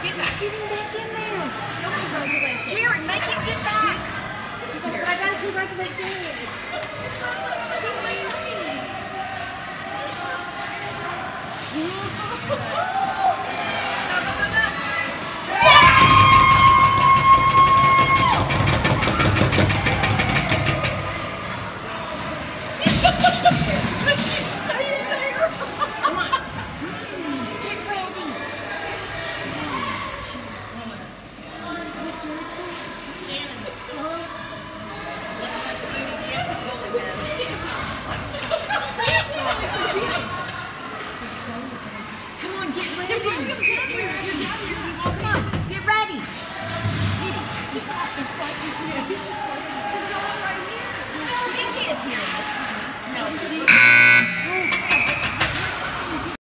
Get back. Getting back in there. No congratulations. Jared, make him get back. Jared. I gotta congratulate Jared. He's my It's like you see it.